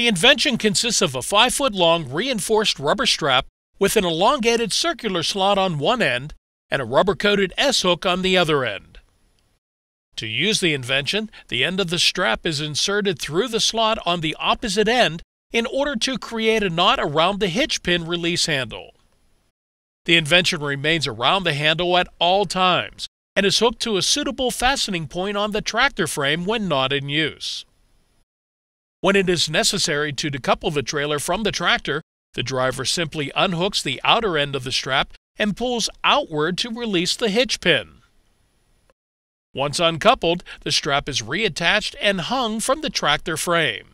The invention consists of a 5 foot long reinforced rubber strap with an elongated circular slot on one end and a rubber coated S hook on the other end. To use the invention, the end of the strap is inserted through the slot on the opposite end in order to create a knot around the hitch pin release handle. The invention remains around the handle at all times and is hooked to a suitable fastening point on the tractor frame when not in use. When it is necessary to decouple the trailer from the tractor, the driver simply unhooks the outer end of the strap and pulls outward to release the hitch pin. Once uncoupled, the strap is reattached and hung from the tractor frame.